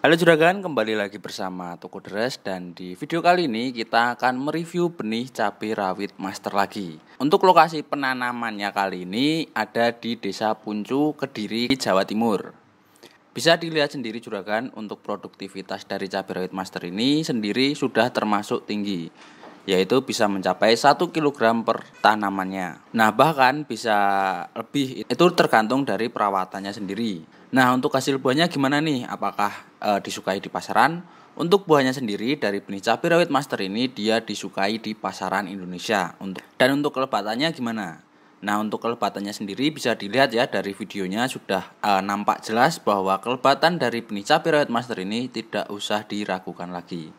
Halo juragan, kembali lagi bersama Toko Deres dan di video kali ini kita akan mereview benih cabai rawit master lagi. Untuk lokasi penanamannya kali ini ada di Desa Puncu, Kediri, Jawa Timur. Bisa dilihat sendiri juragan untuk produktivitas dari cabai rawit master ini sendiri sudah termasuk tinggi yaitu bisa mencapai 1 kg per tanamannya. Nah, bahkan bisa lebih itu tergantung dari perawatannya sendiri. Nah, untuk hasil buahnya gimana nih? Apakah e, disukai di pasaran? Untuk buahnya sendiri dari benih cabai rawit master ini dia disukai di pasaran Indonesia. Untuk dan untuk kelebatannya gimana? Nah, untuk kelebatannya sendiri bisa dilihat ya dari videonya sudah e, nampak jelas bahwa kelebatan dari benih cabai rawit master ini tidak usah diragukan lagi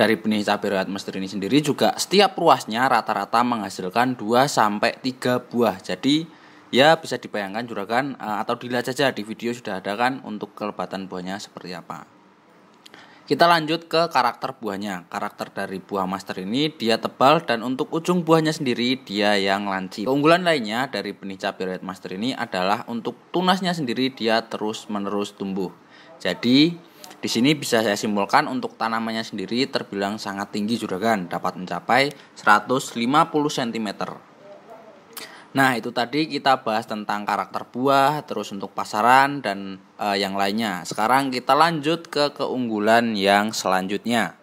dari benih cabai rawit master ini sendiri juga setiap ruasnya rata-rata menghasilkan 2 sampai 3 buah. Jadi ya bisa dibayangkan juragan eh, atau dilihat saja di video sudah ada kan untuk kelebatan buahnya seperti apa. Kita lanjut ke karakter buahnya. Karakter dari buah master ini dia tebal dan untuk ujung buahnya sendiri dia yang lancip. Keunggulan lainnya dari benih cabai rawit master ini adalah untuk tunasnya sendiri dia terus-menerus tumbuh. Jadi di sini bisa saya simpulkan untuk tanamannya sendiri terbilang sangat tinggi juragan, dapat mencapai 150 cm. Nah, itu tadi kita bahas tentang karakter buah, terus untuk pasaran dan e, yang lainnya. Sekarang kita lanjut ke keunggulan yang selanjutnya.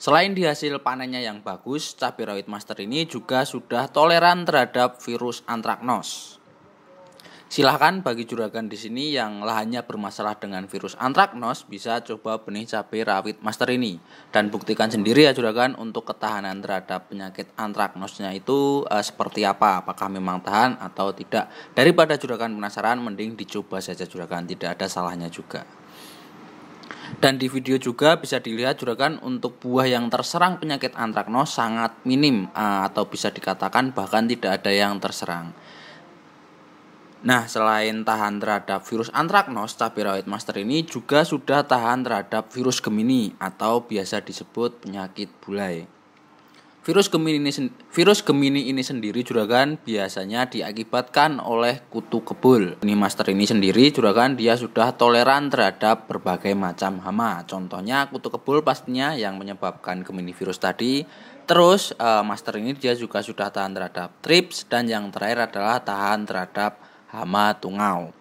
Selain di hasil panennya yang bagus, cabai rawit master ini juga sudah toleran terhadap virus antraknos. Silahkan bagi juragan di sini yang lahannya bermasalah dengan virus antraknos bisa coba benih cabai rawit master ini. Dan buktikan sendiri ya juragan untuk ketahanan terhadap penyakit antraknosnya itu eh, seperti apa? Apakah memang tahan atau tidak? Daripada juragan penasaran mending dicoba saja juragan. Tidak ada salahnya juga. Dan di video juga bisa dilihat juragan untuk buah yang terserang penyakit antraknos sangat minim eh, atau bisa dikatakan bahkan tidak ada yang terserang Nah, selain tahan terhadap virus antraknos, cabai rawit master ini juga sudah tahan terhadap virus Gemini atau biasa disebut penyakit bulai. Virus Gemini ini, virus Gemini ini sendiri juragan biasanya diakibatkan oleh kutu kebul. Ini master ini sendiri juragan dia sudah toleran terhadap berbagai macam hama. Contohnya kutu kebul pastinya yang menyebabkan Gemini virus tadi. Terus uh, master ini dia juga sudah tahan terhadap trips dan yang terakhir adalah tahan terhadap hama tungau.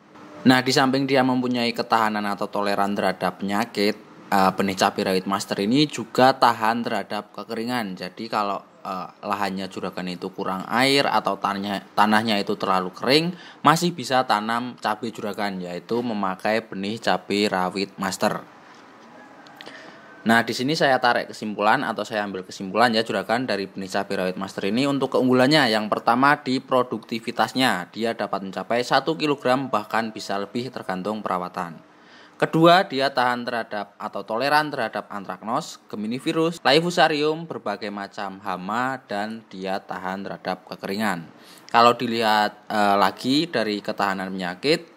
Nah, di samping dia mempunyai ketahanan atau toleran terhadap penyakit, uh, benih cabai rawit master ini juga tahan terhadap kekeringan. Jadi kalau uh, lahannya juragan itu kurang air atau tanahnya tanahnya itu terlalu kering, masih bisa tanam cabai juragan yaitu memakai benih cabai rawit master. Nah, di sini saya tarik kesimpulan atau saya ambil kesimpulan ya juragan dari benih cabai rawit master ini untuk keunggulannya. Yang pertama di produktivitasnya, dia dapat mencapai 1 kg bahkan bisa lebih tergantung perawatan. Kedua, dia tahan terhadap atau toleran terhadap antraknos, geminivirus, laifusarium, berbagai macam hama dan dia tahan terhadap kekeringan. Kalau dilihat e, lagi dari ketahanan penyakit,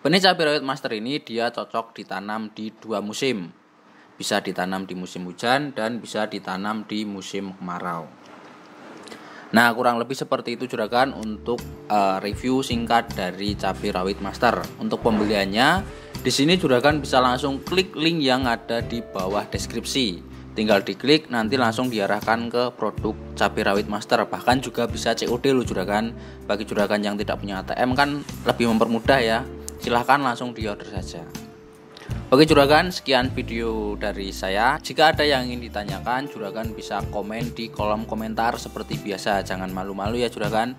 benih cabai rawit master ini dia cocok ditanam di dua musim, bisa ditanam di musim hujan dan bisa ditanam di musim kemarau. Nah, kurang lebih seperti itu juragan untuk uh, review singkat dari cabai rawit master. Untuk pembeliannya, di sini juragan bisa langsung klik link yang ada di bawah deskripsi. Tinggal diklik nanti langsung diarahkan ke produk cabai rawit master. Bahkan juga bisa COD loh juragan. Bagi juragan yang tidak punya ATM kan lebih mempermudah ya. Silahkan langsung diorder saja. Oke juragan, sekian video dari saya. Jika ada yang ingin ditanyakan, juragan bisa komen di kolom komentar seperti biasa. Jangan malu-malu ya juragan.